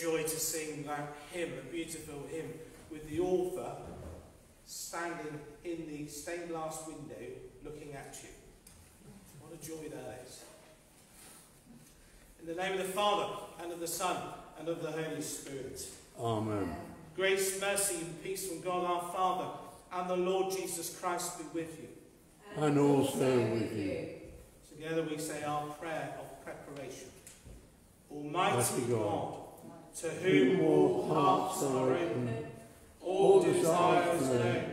joy to sing that hymn, a beautiful hymn, with the author standing in the stained glass window looking at you. What a joy that is. In the name of the Father, and of the Son, and of the Holy Spirit. Amen. Grace, mercy, and peace from God our Father and the Lord Jesus Christ be with you. And also with you. Together we say our prayer of preparation. Almighty God, to whom all hearts are open, all desires known,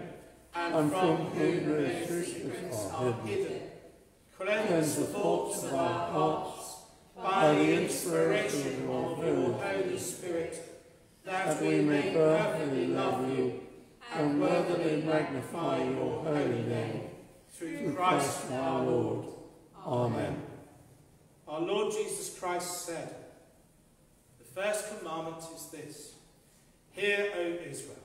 and from whom no secrets are hidden, cleanse the thoughts of our hearts by the inspiration of your Holy Spirit, that we may perfectly love you and worthily magnify your holy name, through Christ our Lord. Amen. Our Lord Jesus Christ said, first commandment is this Hear, O Israel,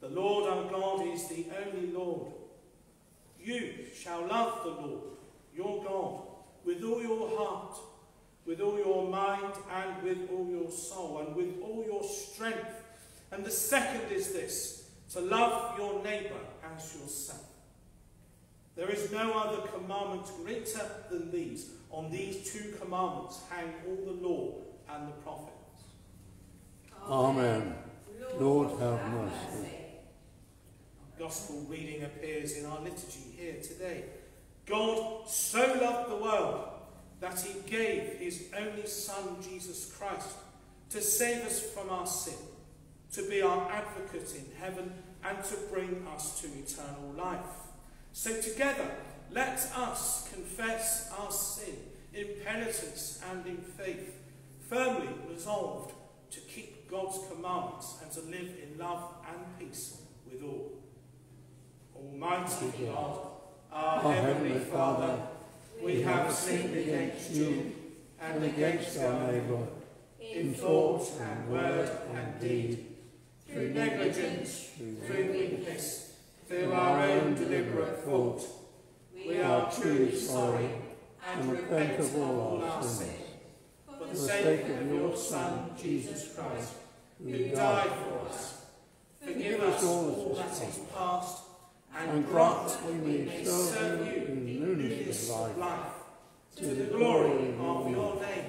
the Lord our God is the only Lord. You shall love the Lord, your God, with all your heart, with all your mind, and with all your soul, and with all your strength. And the second is this to love your neighbour as yourself. There is no other commandment greater than these. On these two commandments hang all the law and the prophets. Amen. Lord have mercy. Gospel reading appears in our liturgy here today. God so loved the world that he gave his only Son, Jesus Christ, to save us from our sin, to be our advocate in heaven, and to bring us to eternal life. So together, let us confess our sin in penitence and in faith, firmly resolved to keep God's commandments and to live in love and peace with all. Almighty God, our, Our Heavenly Heavenly Father, we have sinned against you and against our our neighbour neighbour, in thought and word and deed, through negligence, through weakness, through our own deliberate fault. We are truly sorry and repent of all our sins. For the sake of your Son, Jesus Christ, who died for us, forgive us all that is past and grant that we may serve you in newness of life, to the glory of your name.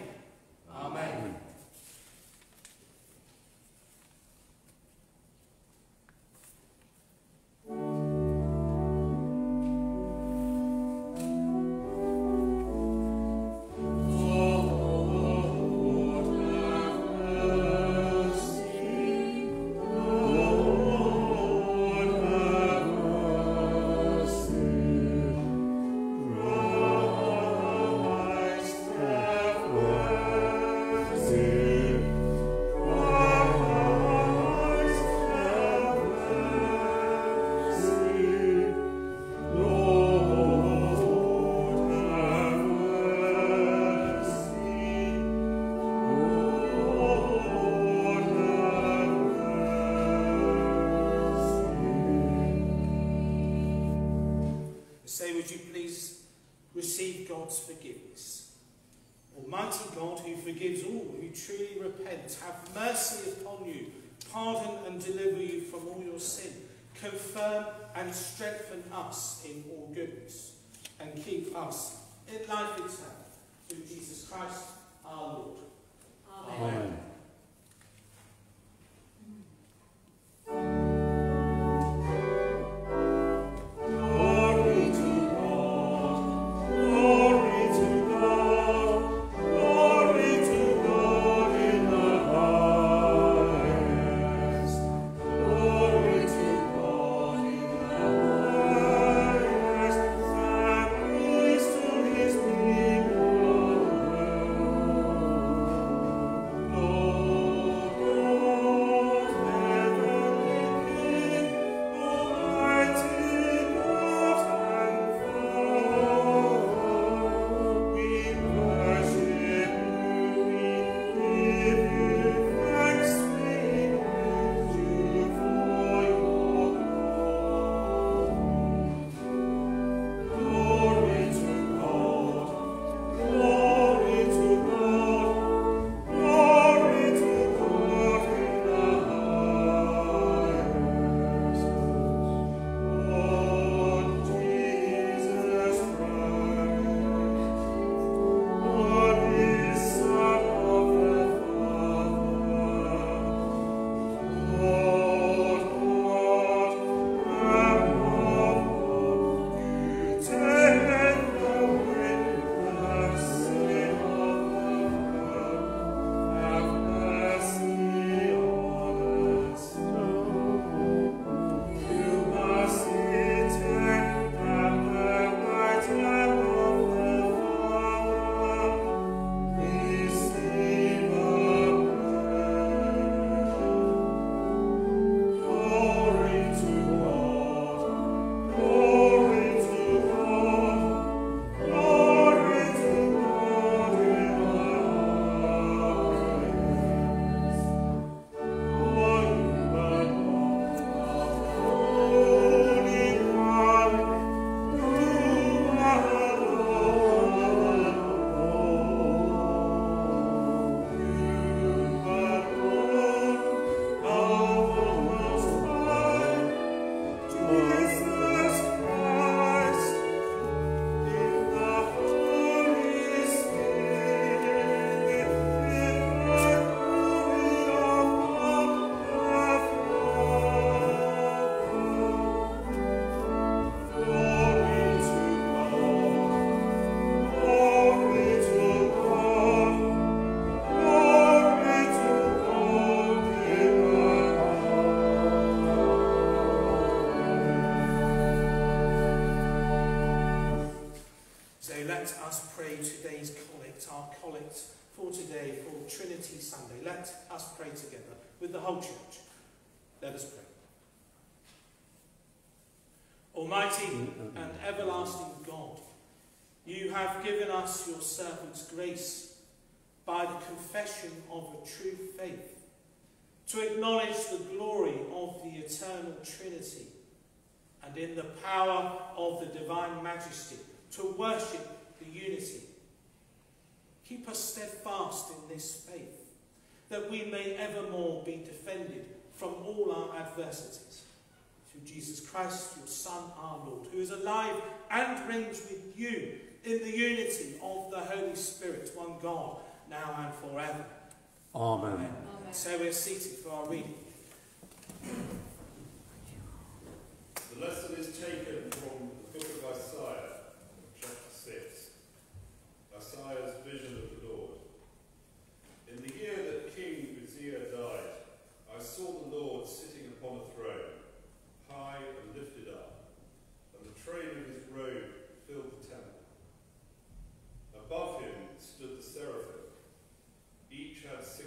Amen. Almighty God, who forgives all who truly repent, have mercy upon you, pardon and deliver you from all your sin, confirm and strengthen us in all goodness, and keep us in life eternal through Jesus Christ our Lord. Amen. Glory Trinity Sunday. Let us pray together with the whole church. Let us pray. Almighty and everlasting God, you have given us your servants grace by the confession of a true faith to acknowledge the glory of the eternal Trinity and in the power of the divine majesty to worship the unity. Keep us steadfast in this faith, that we may evermore be defended from all our adversities. Through Jesus Christ, your Son, our Lord, who is alive and reigns with you in the unity of the Holy Spirit, one God, now and forever. Amen. Amen. So we're seated for our reading. The lesson is taken from the book of Isaiah, chapter 6. Isaiah's vision of the Lord. In the year that King Uzziah died, I saw the Lord sitting upon a throne, high and lifted up, and the train of his robe filled the temple. Above him stood the seraphim. Each had six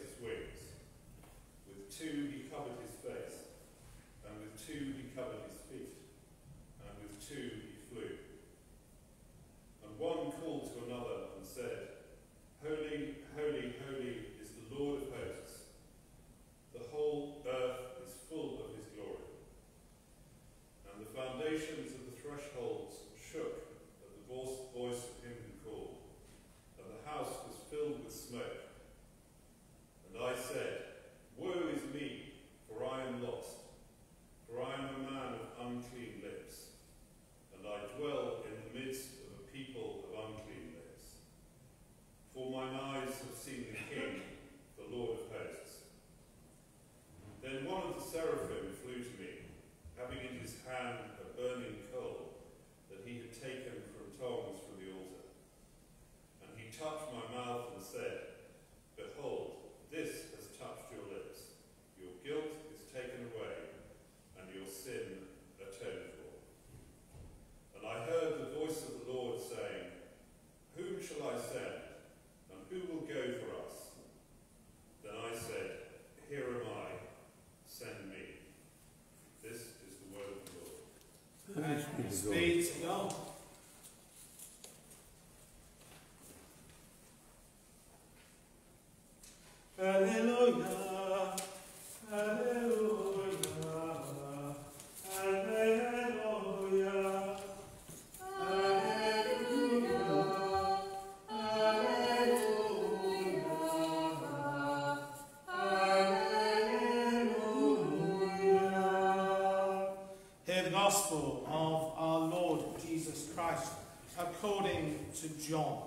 gospel of our Lord Jesus Christ according to John.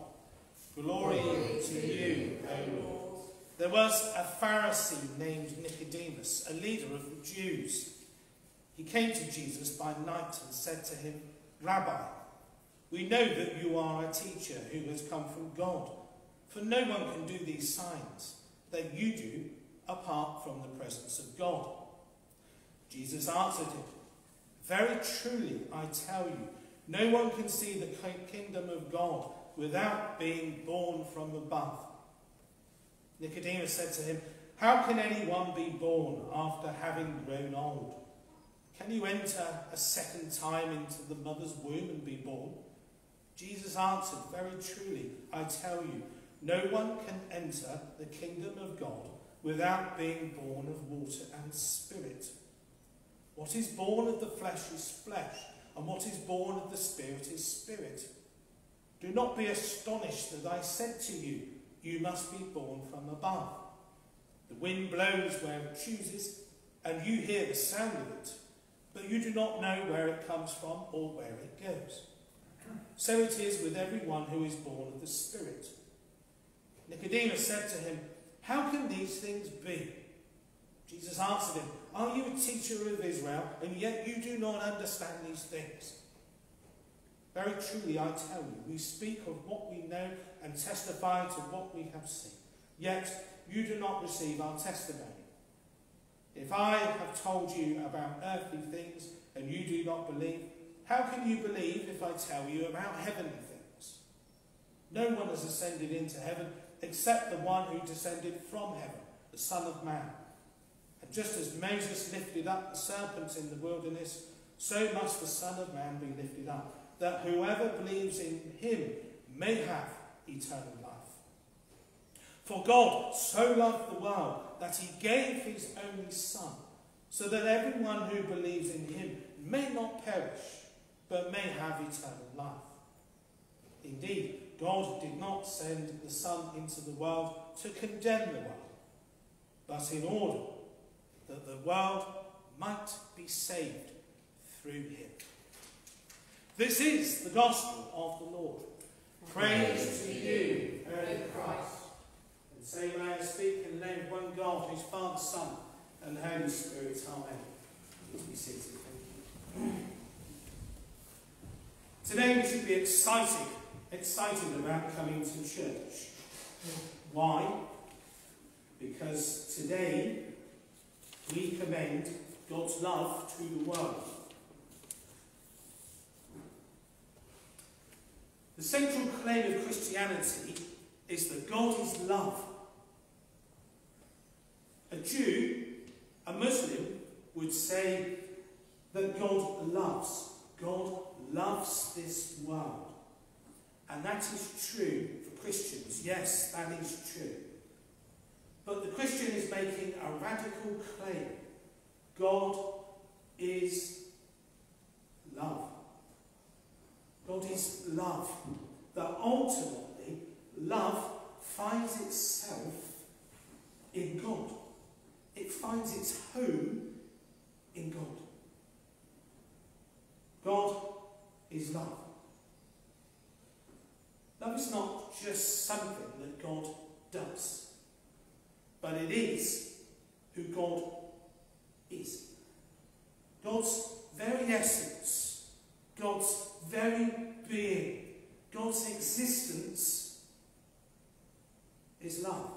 Glory, to you, O Lord. There was a Pharisee named Nicodemus, a leader of the Jews. He came to Jesus by night and said to him, Rabbi, we know that you are a teacher who has come from God, for no one can do these signs that you do apart from the presence of God. Jesus answered him, Very truly, I tell you, no one can see the kingdom of God without being born from above. Nicodemus said to him, How can anyone be born after having grown old? Can you enter a second time into the mother's womb and be born? Jesus answered, Very truly, I tell you, no one can enter the kingdom of God without being born of water and spirit. What is born of the flesh is flesh, and what is born of the spirit is spirit. Do not be astonished that I said to you, You must be born from above. The wind blows where it chooses, and you hear the sound of it, but you do not know where it comes from or where it goes. So it is with everyone who is born of the Spirit. Nicodemus said to him, How can these things be? Jesus answered him, Are you a teacher of Israel, and yet you do not understand these things? Very truly, I tell you, we speak of what we know and testify to what we have seen. Yet you do not receive our testimony. If I have told you about earthly things and you do not believe, how can you believe if I tell you about heavenly things? No one has ascended into heaven except the one who descended from heaven, the Son of Man. And just as Moses lifted up the serpents in the wilderness, so must the Son of Man be lifted up, that whoever believes in him may have eternal life. For God so loved the world that he gave his only Son, so that everyone who believes in him may not perish, but may have eternal life. Indeed, God did not send the Son into the world to condemn the world, but in order that the world might be saved through him. This is the gospel of the Lord. Praise to you, O Christ. And say, may I speak in the name of one God, whose Father, Son, and Holy Spirit. Amen. Be seated. Thank you. Today we should be excited, excited about coming to church. Why? Because today we commend God's love to the world. The central claim of Christianity is that God is love. A Jew, a Muslim, would say that God loves. God loves this world. And that is true for Christians. Yes, that is true. But the Christian is making a radical claim. God is love. God is love. That ultimately, love finds itself in God. It finds its home in God. God is love. Love is not just something that God does, but it is who God is. God's very essence, God's very being, God's existence is love.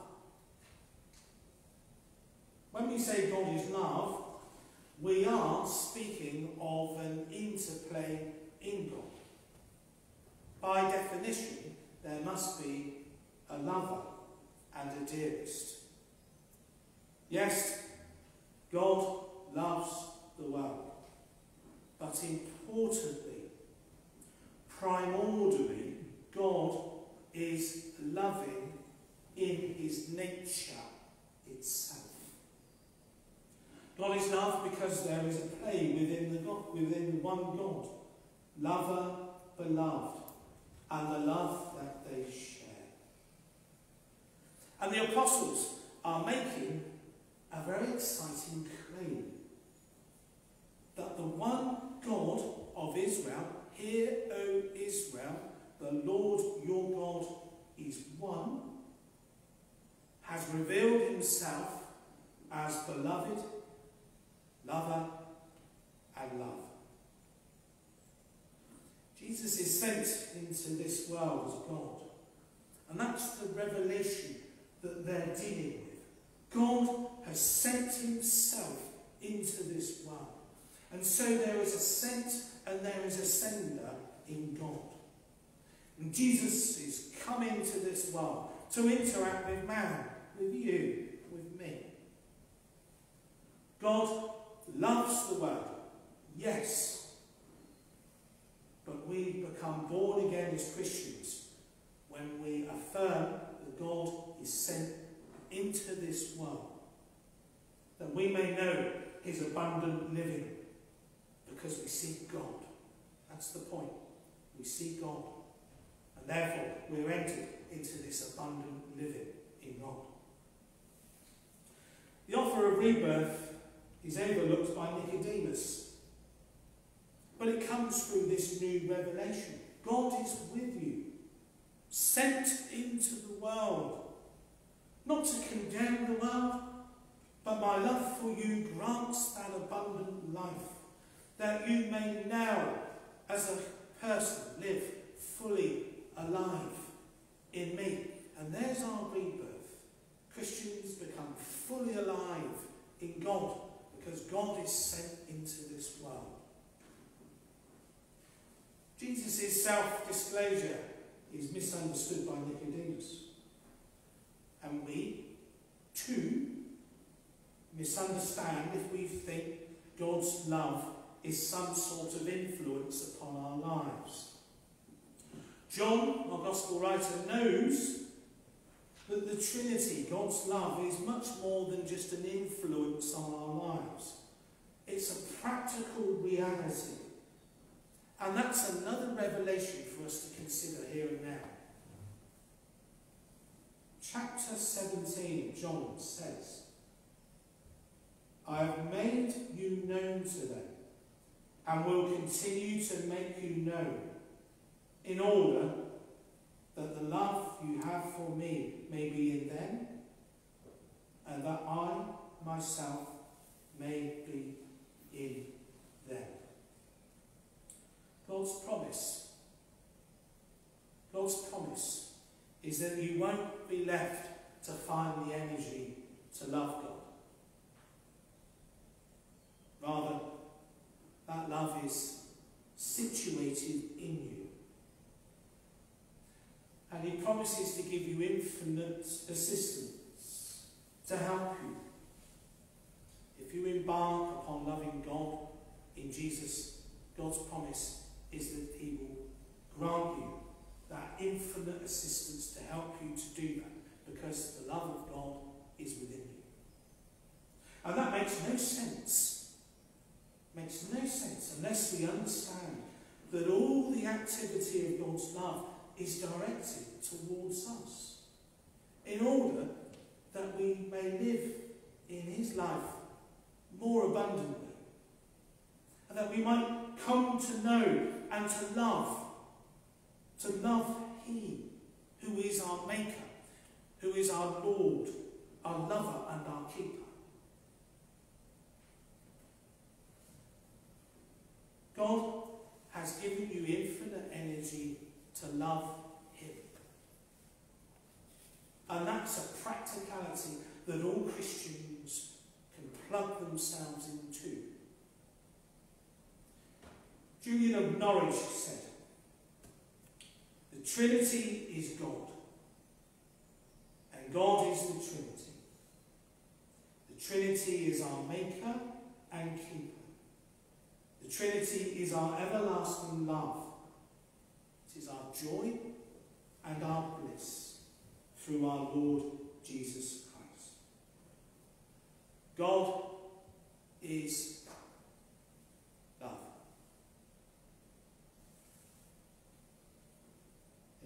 When we say God is love, we are speaking of an interplay in God. By definition, there must be a lover and a dearest. Yes, God loves the world, but importantly, primordially, God is loving in his nature itself. God is love because there is a play within the God, within one God, lover, beloved, and the love that they share. And the apostles are making a very exciting claim that the one God of Israel, hear, O Israel, the Lord your God is one, has revealed himself as beloved, lover, and love. Jesus is sent into this world as God. And that's the revelation that they're dealing with. God has sent himself into this world. And so there is a sent and there is a sender in God. And Jesus is coming to this world to interact with man, with you, with me. God loves the world, yes. But we become born again as Christians when we affirm that God is sent into this world, that we may know his abundant living, because we seek God. That's the point. We seek God. And therefore, we're entered into this abundant living in God. The offer of rebirth is overlooked by Nicodemus. But it comes through this new revelation. God is with you, sent into the not to condemn the world, but my love for you grants that abundant life, that you may now, as a person, live fully alive in me. And there's our rebirth. Christians become fully alive in God because God is sent into this world. Jesus' self disclosure is misunderstood by Nicodemus. And we, too, misunderstand if we think God's love is some sort of influence upon our lives. John, our Gospel writer, knows that the Trinity, God's love, is much more than just an influence on our lives. It's a practical reality. And that's another revelation for us to consider here and now. Chapter 17, John says, I have made you known to them and will continue to make you known in order that the love you have for me may be in them and that I myself may be in them. God's promise. God's promise is that you won't be left to find the energy to love God. Rather, that love is situated in you. And he promises to give you infinite assistance to help you. If you embark upon loving God in Jesus, God's promise is that he will grant you that infinite assistance to help you to do that because the love of God is within you. And that makes no sense makes no sense unless we understand that all the activity of God's love is directed towards us in order that we may live in his life more abundantly and that we might come to know and to love to love he who is our maker who is our lord our lover and our keeper God has given you infinite energy to love Him. And that's a practicality that all Christians can plug themselves into. Julian of Norwich said, The Trinity is God, and God is the Trinity. The Trinity is our Maker and Keeper. The Trinity is our everlasting love. It is our joy and our bliss through our Lord Jesus Christ. God is love.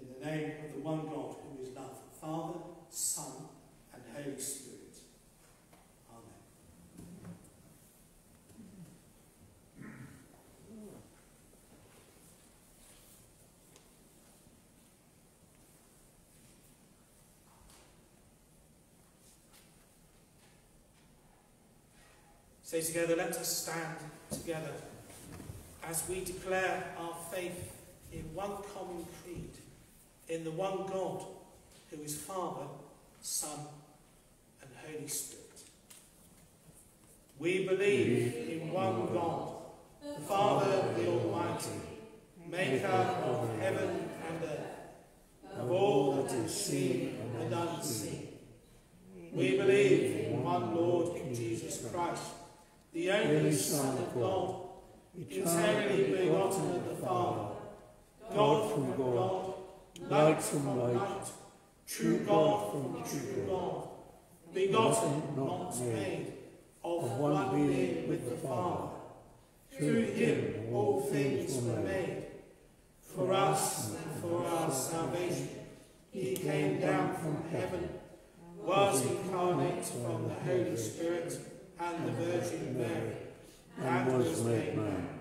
In name of the one God who is love, Father, Son, and Holy Spirit. Amen. Say together, let us stand together as we declare our faith in one common creed, in the one God who is Father, Son, and Holy Spirit. We believe in one God, the Father, the Almighty, maker of heaven and earth, of all that is seen and unseen. We believe in one Lord, Jesus Christ, the only Son of God, eternally begotten of the Father, God from God, light from light, true God from true God, begotten, not made, of one being with the Father. Through him all things were made. For us and for our salvation, he came down from heaven, was incarnate from the Holy Spirit, and the Virgin Mary, and was made man.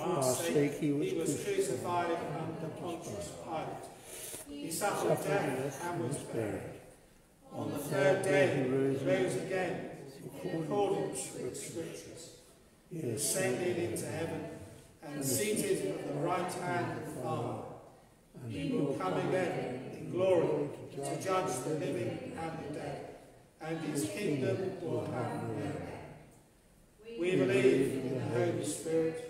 For our sake he was crucified under Pontius Pilate. He suffered death and was buried. On the third day he rose again, in accordance with the Scriptures. He ascended into heaven and seated at the right hand of the Father. He will come again in glory to judge the living and the dead and his kingdom will have no end. We believe in the Holy Spirit,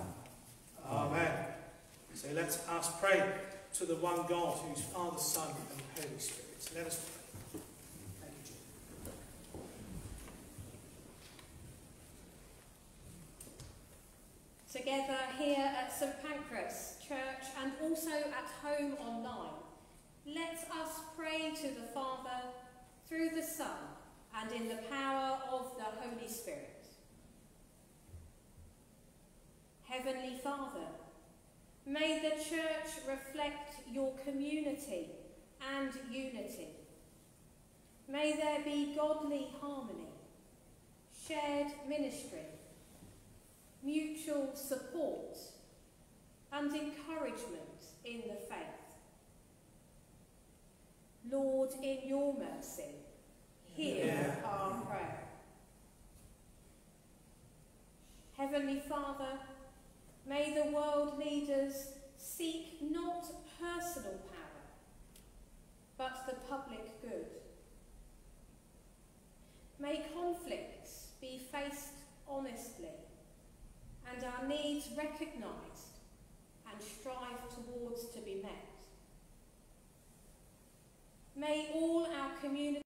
Amen. So let us pray to the one God who's Father, Son, and Holy Spirit. Let us pray. Together here at St Pancras Church and also at home online, let us pray to the Father through the Son and in the power of the Holy Spirit. Heavenly Father, may the Church reflect your community and unity. May there be godly harmony, shared ministry, mutual support and encouragement in the faith. Lord, in your mercy, hear our prayer. Heavenly Father, may the world leaders seek not personal power, but the public good. May conflicts be faced honestly and our needs recognised and strive towards to be met. May all our community